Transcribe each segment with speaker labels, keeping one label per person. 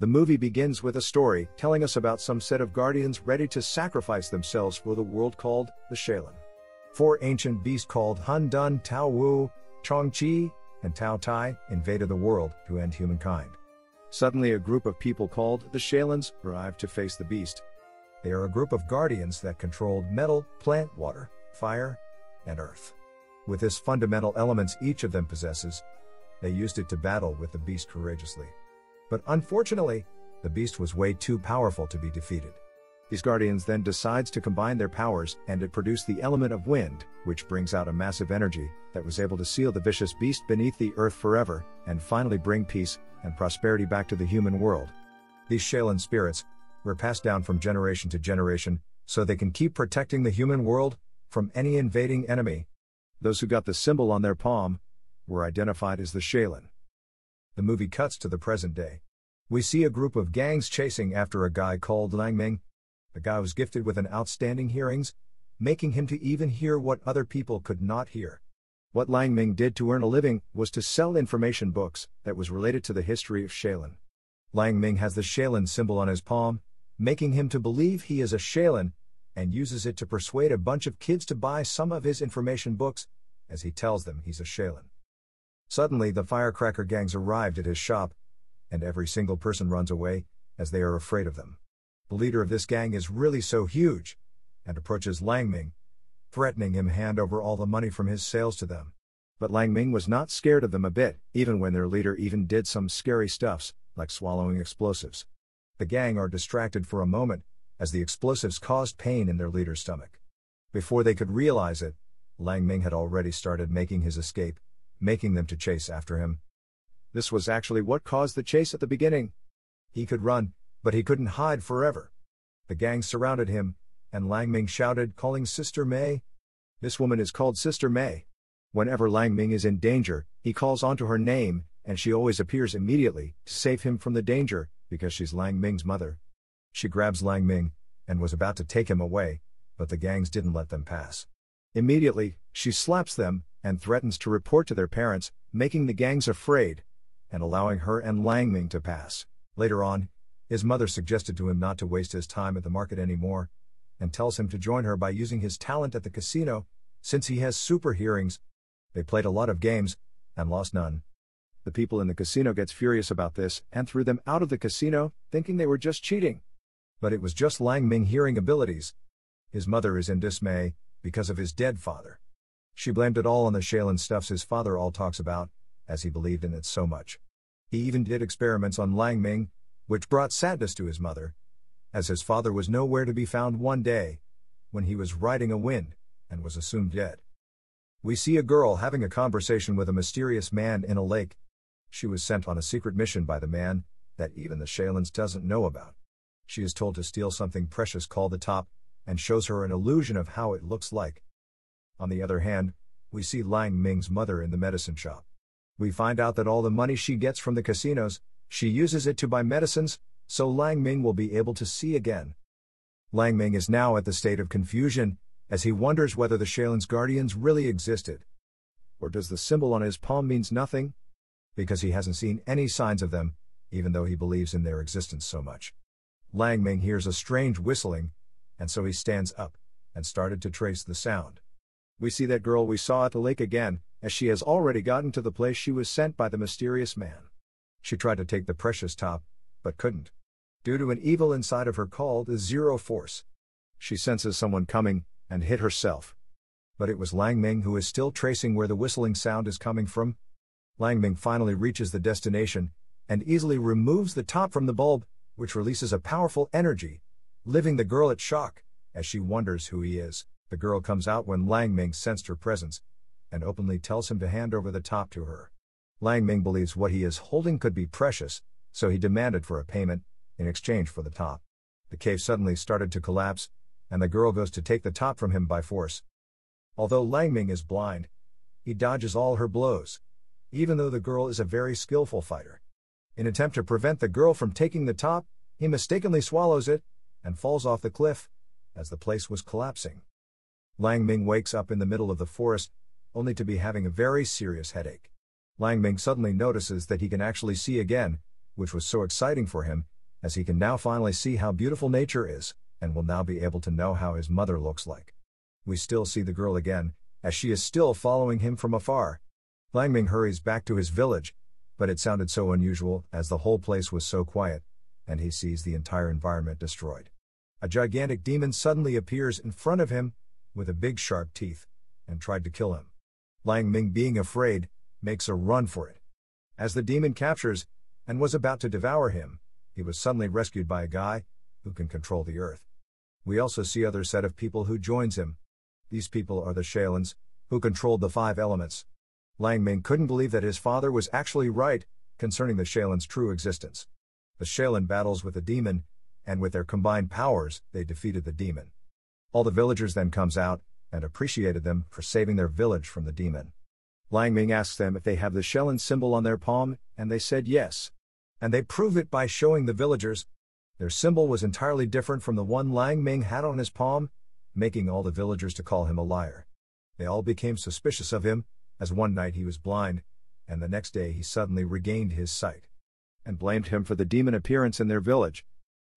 Speaker 1: The movie begins with a story telling us about some set of guardians ready to sacrifice themselves for the world called the Shaolin. Four ancient beasts called Hun Dun, Tao Wu, Chong Chi, and Tao Tai invaded the world to end humankind. Suddenly, a group of people called the Shaolins arrived to face the beast. They are a group of guardians that controlled metal, plant, water, fire, and earth. With this fundamental elements each of them possesses, they used it to battle with the beast courageously. But unfortunately, the beast was way too powerful to be defeated. These guardians then decides to combine their powers and it produced the element of wind, which brings out a massive energy that was able to seal the vicious beast beneath the earth forever and finally bring peace and prosperity back to the human world. These Shaolin spirits were passed down from generation to generation so they can keep protecting the human world from any invading enemy. Those who got the symbol on their palm were identified as the Shaolin. The movie cuts to the present day. We see a group of gangs chasing after a guy called Lang Ming, the guy was gifted with an outstanding hearings, making him to even hear what other people could not hear. What Lang Ming did to earn a living was to sell information books that was related to the history of Shaolin. Lang Ming has the Shaolin symbol on his palm, making him to believe he is a Shaolin, and uses it to persuade a bunch of kids to buy some of his information books, as he tells them he's a Shaolin. Suddenly, the firecracker gangs arrived at his shop, and every single person runs away, as they are afraid of them. The leader of this gang is really so huge, and approaches Lang Ming, threatening him hand over all the money from his sales to them. But Lang Ming was not scared of them a bit, even when their leader even did some scary stuffs, like swallowing explosives. The gang are distracted for a moment, as the explosives caused pain in their leader's stomach. Before they could realize it, Lang Ming had already started making his escape, making them to chase after him. This was actually what caused the chase at the beginning. He could run, but he couldn't hide forever. The gang surrounded him, and Lang Ming shouted, calling Sister May. This woman is called Sister May. Whenever Lang Ming is in danger, he calls onto her name, and she always appears immediately to save him from the danger, because she's Lang Ming's mother. She grabs Lang Ming, and was about to take him away, but the gangs didn't let them pass. Immediately, she slaps them, and threatens to report to their parents, making the gangs afraid, and allowing her and Lang Ming to pass. Later on, his mother suggested to him not to waste his time at the market anymore, and tells him to join her by using his talent at the casino, since he has super hearings. They played a lot of games, and lost none. The people in the casino gets furious about this and threw them out of the casino, thinking they were just cheating. But it was just Lang Ming hearing abilities. His mother is in dismay, because of his dead father. She blamed it all on the Shaolin stuffs his father all talks about, as he believed in it so much. He even did experiments on Lang Ming, which brought sadness to his mother, as his father was nowhere to be found one day, when he was riding a wind, and was assumed dead. We see a girl having a conversation with a mysterious man in a lake. She was sent on a secret mission by the man, that even the Shaolins doesn't know about. She is told to steal something precious called the top, and shows her an illusion of how it looks like. On the other hand, we see Lang Ming's mother in the medicine shop. We find out that all the money she gets from the casinos, she uses it to buy medicines, so Lang Ming will be able to see again. Lang Ming is now at the state of confusion, as he wonders whether the Shaolin's guardians really existed. Or does the symbol on his palm means nothing? Because he hasn't seen any signs of them, even though he believes in their existence so much. Lang Ming hears a strange whistling, and so he stands up, and started to trace the sound. We see that girl we saw at the lake again, as she has already gotten to the place she was sent by the mysterious man. She tried to take the precious top, but couldn't. Due to an evil inside of her called the Zero Force. She senses someone coming, and hit herself. But it was Lang Ming who is still tracing where the whistling sound is coming from. Lang Ming finally reaches the destination, and easily removes the top from the bulb, which releases a powerful energy, leaving the girl at shock, as she wonders who he is. The girl comes out when Lang Ming sensed her presence, and openly tells him to hand over the top to her. Lang Ming believes what he is holding could be precious, so he demanded for a payment, in exchange for the top. The cave suddenly started to collapse, and the girl goes to take the top from him by force. Although Lang Ming is blind, he dodges all her blows, even though the girl is a very skillful fighter. In attempt to prevent the girl from taking the top, he mistakenly swallows it, and falls off the cliff, as the place was collapsing. Lang Ming wakes up in the middle of the forest, only to be having a very serious headache. Lang Ming suddenly notices that he can actually see again, which was so exciting for him, as he can now finally see how beautiful nature is, and will now be able to know how his mother looks like. We still see the girl again, as she is still following him from afar. Lang Ming hurries back to his village, but it sounded so unusual, as the whole place was so quiet, and he sees the entire environment destroyed. A gigantic demon suddenly appears in front of him, with a big sharp teeth, and tried to kill him. Lang Ming, being afraid, makes a run for it. As the demon captures, and was about to devour him, he was suddenly rescued by a guy, who can control the earth. We also see other set of people who joins him. These people are the Shaolins, who controlled the five elements. Lang Ming couldn't believe that his father was actually right, concerning the Shaolin's true existence. The Shaolin battles with the demon, and with their combined powers, they defeated the demon. All the villagers then comes out, and appreciated them for saving their village from the demon. Lang Ming asks them if they have the Shaolin symbol on their palm, and they said yes. And they prove it by showing the villagers. Their symbol was entirely different from the one Lang Ming had on his palm, making all the villagers to call him a liar. They all became suspicious of him, as one night he was blind, and the next day he suddenly regained his sight. And blamed him for the demon appearance in their village.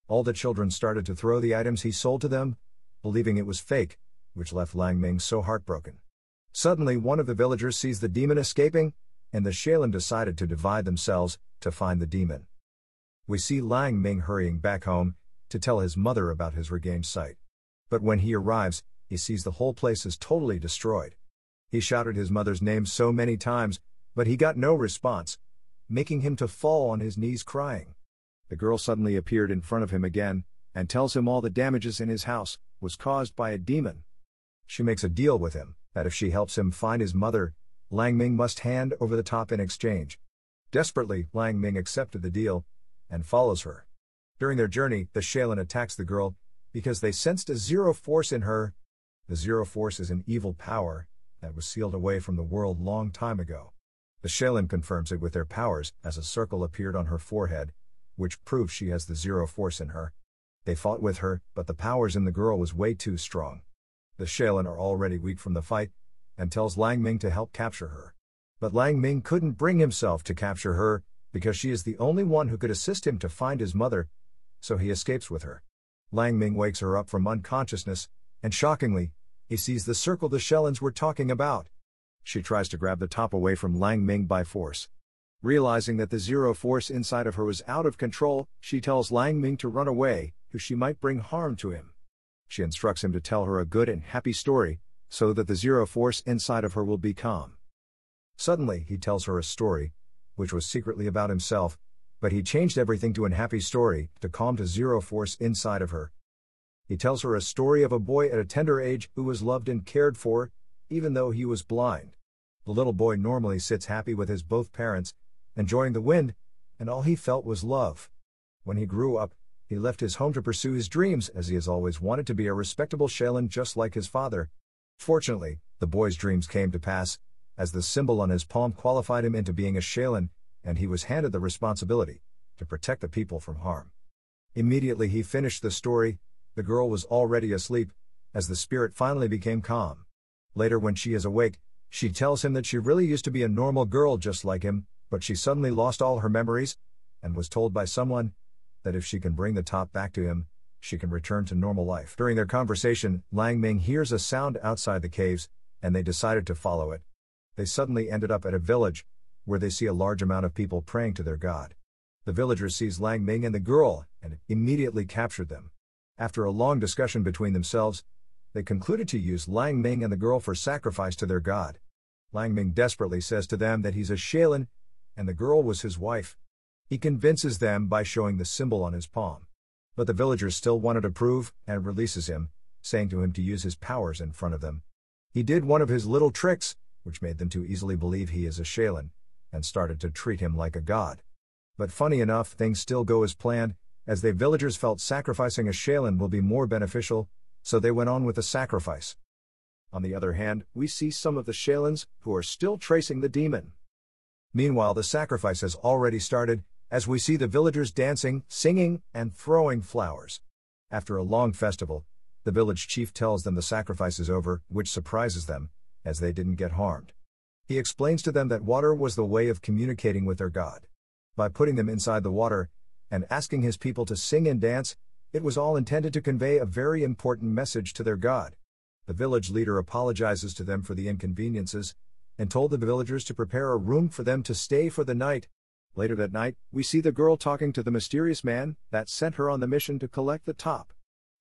Speaker 1: All the children started to throw the items he sold to them, believing it was fake, which left Lang Ming so heartbroken. Suddenly, one of the villagers sees the demon escaping, and the Shaolin decided to divide themselves to find the demon. We see Lang Ming hurrying back home to tell his mother about his regained sight. But when he arrives, he sees the whole place is totally destroyed. He shouted his mother's name so many times, but he got no response, making him to fall on his knees crying. The girl suddenly appeared in front of him again, and tells him all the damages in his house was caused by a demon. She makes a deal with him that if she helps him find his mother, Lang Ming must hand over the top in exchange. Desperately, Lang Ming accepted the deal and follows her. During their journey, the Shaolin attacks the girl because they sensed a zero force in her. The zero force is an evil power that was sealed away from the world long time ago. The Shaolin confirms it with their powers as a circle appeared on her forehead, which proves she has the zero force in her. They fought with her, but the powers in the girl was way too strong. The Shaolin are already weak from the fight, and tells Lang Ming to help capture her. But Lang Ming couldn't bring himself to capture her, because she is the only one who could assist him to find his mother, so he escapes with her. Lang Ming wakes her up from unconsciousness, and shockingly, he sees the circle the Shaolins were talking about. She tries to grab the top away from Lang Ming by force. Realizing that the zero force inside of her was out of control, she tells Lang Ming to run away, who she might bring harm to him. She instructs him to tell her a good and happy story, so that the zero force inside of her will be calm. Suddenly, he tells her a story, which was secretly about himself, but he changed everything to an happy story to calm the zero force inside of her. He tells her a story of a boy at a tender age who was loved and cared for, even though he was blind. The little boy normally sits happy with his both parents, enjoying the wind, and all he felt was love. When he grew up, he left his home to pursue his dreams as he has always wanted to be a respectable Shaolin just like his father. Fortunately, the boy's dreams came to pass, as the symbol on his palm qualified him into being a Shaolin, and he was handed the responsibility to protect the people from harm. Immediately he finished the story, the girl was already asleep, as the spirit finally became calm. Later, when she is awake, she tells him that she really used to be a normal girl just like him, but she suddenly lost all her memories, and was told by someone that if she can bring the top back to him, she can return to normal life. During their conversation, Lang Ming hears a sound outside the caves, and they decided to follow it. They suddenly ended up at a village, where they see a large amount of people praying to their god. The villagers sees Lang Ming and the girl, and immediately captured them. After a long discussion between themselves, they concluded to use Lang Ming and the girl for sacrifice to their god. Lang Ming desperately says to them that he's a Shaolin, and the girl was his wife. He convinces them by showing the symbol on his palm. But the villagers still wanted to prove, and releases him, saying to him to use his powers in front of them. He did one of his little tricks, which made them too easily believe he is a Shaolin, and started to treat him like a god. But funny enough, things still go as planned, as they villagers felt sacrificing a Shaolin will be more beneficial, so they went on with the sacrifice. On the other hand, we see some of the Shaolins who are still tracing the demon. Meanwhile, the sacrifice has already started, as we see the villagers dancing, singing, and throwing flowers. After a long festival, the village chief tells them the sacrifice is over, which surprises them, as they didn't get harmed. He explains to them that water was the way of communicating with their god. By putting them inside the water, and asking his people to sing and dance, it was all intended to convey a very important message to their god. The village leader apologizes to them for the inconveniences, and told the villagers to prepare a room for them to stay for the night. Later that night, we see the girl talking to the mysterious man that sent her on the mission to collect the top.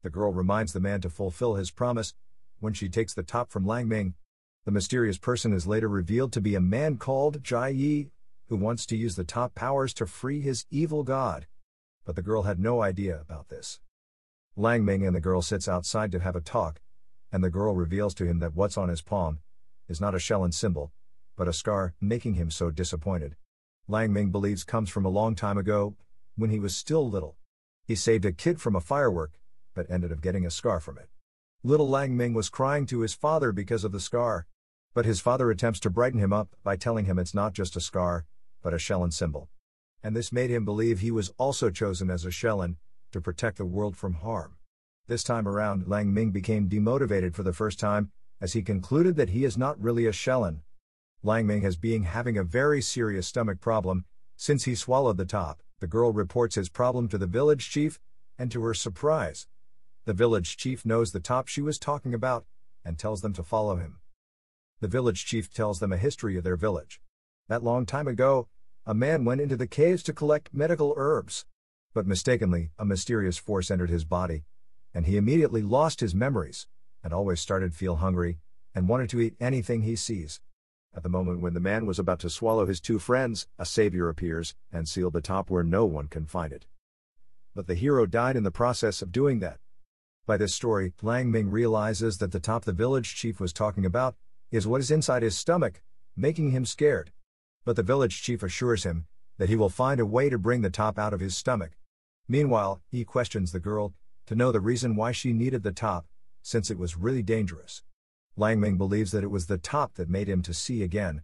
Speaker 1: The girl reminds the man to fulfill his promise when she takes the top from Lang Ming. The mysterious person is later revealed to be a man called Jai Yi, who wants to use the top powers to free his evil god. But the girl had no idea about this. Lang Ming and the girl sits outside to have a talk, and the girl reveals to him that what's on his palm is not a Shelin symbol, but a scar, making him so disappointed. Lang Ming believes comes from a long time ago, when he was still little. He saved a kid from a firework, but ended up getting a scar from it. Little Lang Ming was crying to his father because of the scar, but his father attempts to brighten him up by telling him it's not just a scar, but a Shelin symbol. And this made him believe he was also chosen as a Shelin, to protect the world from harm. This time around, Lang Ming became demotivated for the first time, as he concluded that he is not really a Shelin, Lang Ming has been having a very serious stomach problem since he swallowed the top. The girl reports his problem to the village chief, and to her surprise, the village chief knows the top she was talking about and tells them to follow him. The village chief tells them a history of their village. That long time ago, a man went into the caves to collect medical herbs. But mistakenly, a mysterious force entered his body, and he immediately lost his memories, and always started feel hungry, and wanted to eat anything he sees. At the moment when the man was about to swallow his two friends, a savior appears and sealed the top where no one can find it. But the hero died in the process of doing that. By this story, Lang Ming realizes that the top the village chief was talking about is what is inside his stomach, making him scared. But the village chief assures him that he will find a way to bring the top out of his stomach. Meanwhile, he questions the girl to know the reason why she needed the top, since it was really dangerous. Lang Ming believes that it was the top that made him to see again.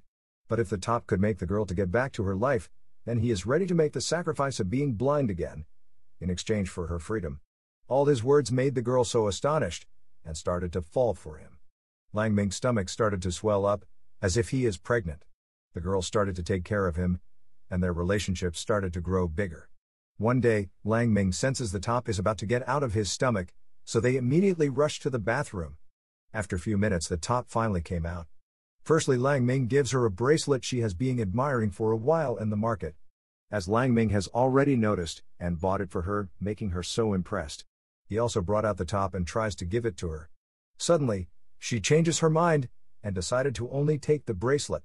Speaker 1: But if the top could make the girl to get back to her life, then he is ready to make the sacrifice of being blind again, in exchange for her freedom. All his words made the girl so astonished, and started to fall for him. Lang Ming's stomach started to swell up, as if he is pregnant. The girl started to take care of him, and their relationship started to grow bigger. One day, Lang Ming senses the top is about to get out of his stomach, so they immediately rush to the bathroom. After a few minutes, the top finally came out. Firstly, Lang Ming gives her a bracelet she has been admiring for a while in the market. As Lang Ming has already noticed and bought it for her, making her so impressed. He also brought out the top and tries to give it to her. Suddenly, she changes her mind and decided to only take the bracelet.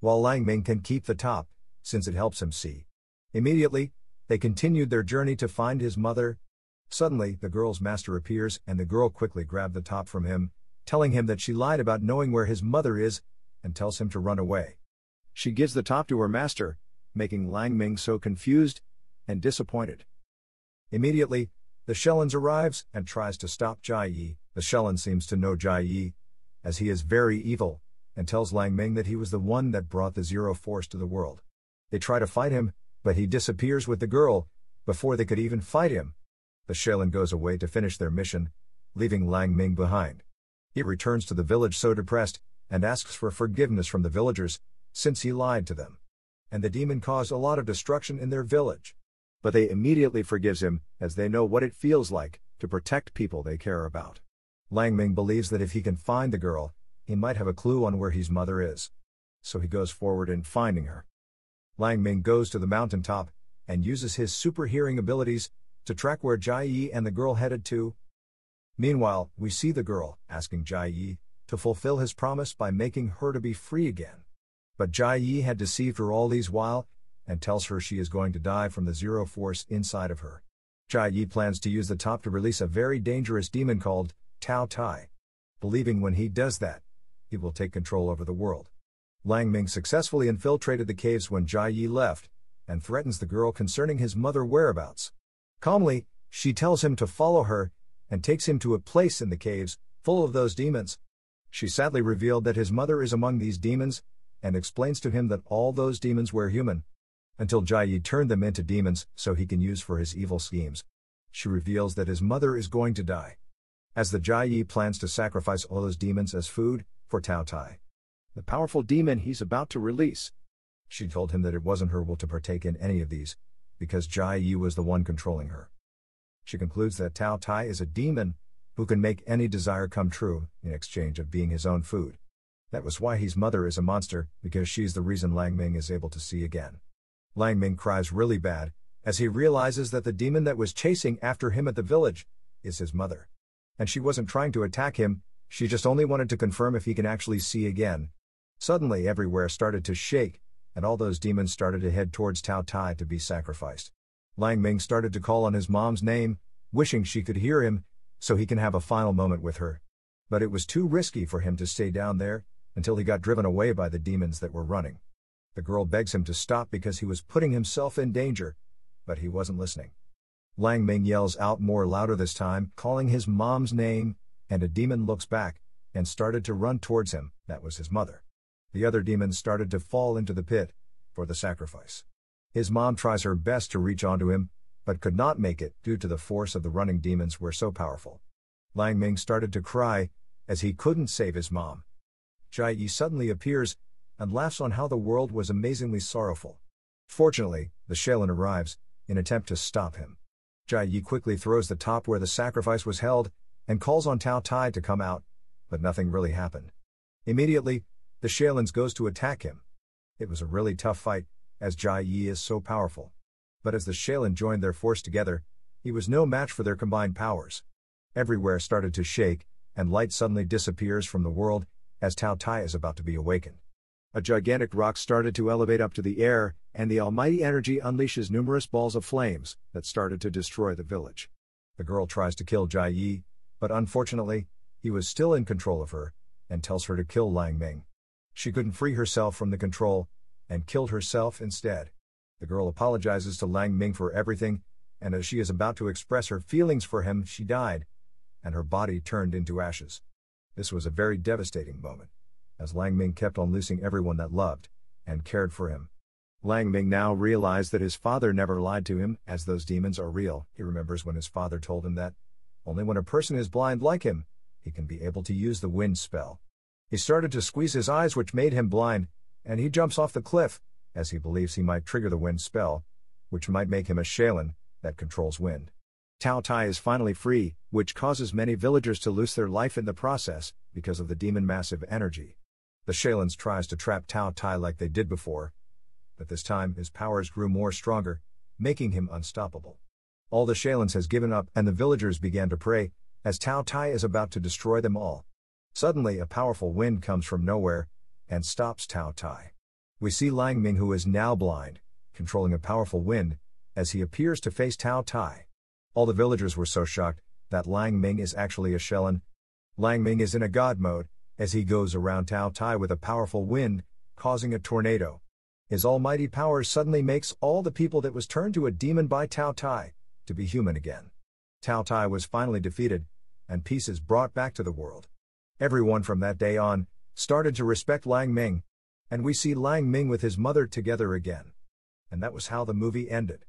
Speaker 1: While Lang Ming can keep the top, since it helps him see. Immediately, they continued their journey to find his mother. Suddenly, the girl's master appears and the girl quickly grabbed the top from him telling him that she lied about knowing where his mother is, and tells him to run away. She gives the top to her master, making Lang Ming so confused and disappointed. Immediately, the Shelins arrives and tries to stop Jai Yi. The Shelin seems to know Jai Yi, as he is very evil, and tells Lang Ming that he was the one that brought the Zero Force to the world. They try to fight him, but he disappears with the girl, before they could even fight him. The Shelin goes away to finish their mission, leaving Lang Ming behind. He returns to the village so depressed, and asks for forgiveness from the villagers, since he lied to them. And the demon caused a lot of destruction in their village. But they immediately forgives him, as they know what it feels like to protect people they care about. Lang Ming believes that if he can find the girl, he might have a clue on where his mother is. So he goes forward in finding her. Lang Ming goes to the mountain top and uses his super hearing abilities to track where Jai Yi and the girl headed to, Meanwhile, we see the girl asking Jai Yi to fulfill his promise by making her to be free again. But Jai Yi had deceived her all these while and tells her she is going to die from the zero force inside of her. Jai Yi plans to use the top to release a very dangerous demon called Tao Tai, believing when he does that, he will take control over the world. Lang Ming successfully infiltrated the caves when Jai Yi left, and threatens the girl concerning his mother whereabouts. Calmly, she tells him to follow her and takes him to a place in the caves, full of those demons. She sadly revealed that his mother is among these demons, and explains to him that all those demons were human. Until Jai Yi turned them into demons so he can use for his evil schemes. She reveals that his mother is going to die. As the Jai Yi plans to sacrifice all those demons as food for Tao Tai, the powerful demon he's about to release. She told him that it wasn't her will to partake in any of these, because Jai Yi was the one controlling her. She concludes that Tao Tai is a demon who can make any desire come true in exchange of being his own food. That was why his mother is a monster, because she's the reason Lang Ming is able to see again. Lang Ming cries really bad, as he realizes that the demon that was chasing after him at the village is his mother. And she wasn't trying to attack him, she just only wanted to confirm if he can actually see again. Suddenly, everywhere started to shake, and all those demons started to head towards Tao Tai to be sacrificed. Lang Ming started to call on his mom's name, wishing she could hear him, so he can have a final moment with her. But it was too risky for him to stay down there, until he got driven away by the demons that were running. The girl begs him to stop because he was putting himself in danger, but he wasn't listening. Lang Ming yells out more louder this time, calling his mom's name, and a demon looks back and started to run towards him, that was his mother. The other demons started to fall into the pit for the sacrifice. His mom tries her best to reach onto him, but could not make it due to the force of the running demons were so powerful. Lang Ming started to cry, as he couldn't save his mom. Jai Yi suddenly appears, and laughs on how the world was amazingly sorrowful. Fortunately, the Shaolin arrives, in attempt to stop him. Jai Yi quickly throws the top where the sacrifice was held, and calls on Tao Tai to come out, but nothing really happened. Immediately, the Shaolins goes to attack him. It was a really tough fight, as Jai Yi is so powerful. But as the Shaolin joined their force together, he was no match for their combined powers. Everywhere started to shake, and light suddenly disappears from the world, as Tao Tai is about to be awakened. A gigantic rock started to elevate up to the air, and the almighty energy unleashes numerous balls of flames that started to destroy the village. The girl tries to kill Jai Yi, but unfortunately, he was still in control of her, and tells her to kill Lang Ming. She couldn't free herself from the control, and killed herself instead. The girl apologizes to Lang Ming for everything, and as she is about to express her feelings for him, she died, and her body turned into ashes. This was a very devastating moment, as Lang Ming kept on losing everyone that loved and cared for him. Lang Ming now realized that his father never lied to him, as those demons are real. He remembers when his father told him that only when a person is blind like him, he can be able to use the wind spell. He started to squeeze his eyes, which made him blind, and he jumps off the cliff, as he believes he might trigger the wind spell, which might make him a Shaolin that controls wind. Tao Tai is finally free, which causes many villagers to lose their life in the process, because of the demon massive energy. The Shaolins tries to trap Tao Tai like they did before, but this time his powers grew more stronger, making him unstoppable. All the Shaolins has given up and the villagers began to pray, as Tao Tai is about to destroy them all. Suddenly a powerful wind comes from nowhere, and stops Tao Tai. We see Lang Ming who is now blind, controlling a powerful wind, as he appears to face Tao Tai. All the villagers were so shocked that Lang Ming is actually a Shaolin. Lang Ming is in a god mode, as he goes around Tao Tai with a powerful wind, causing a tornado. His almighty power suddenly makes all the people that was turned to a demon by Tao Tai to be human again. Tao Tai was finally defeated, and peace is brought back to the world. Everyone from that day on started to respect Lang Ming, and we see Lang Ming with his mother together again. And that was how the movie ended.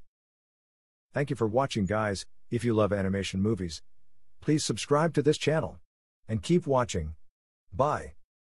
Speaker 1: Thank you for watching guys, if you love animation movies, please subscribe to this channel. And keep watching. Bye.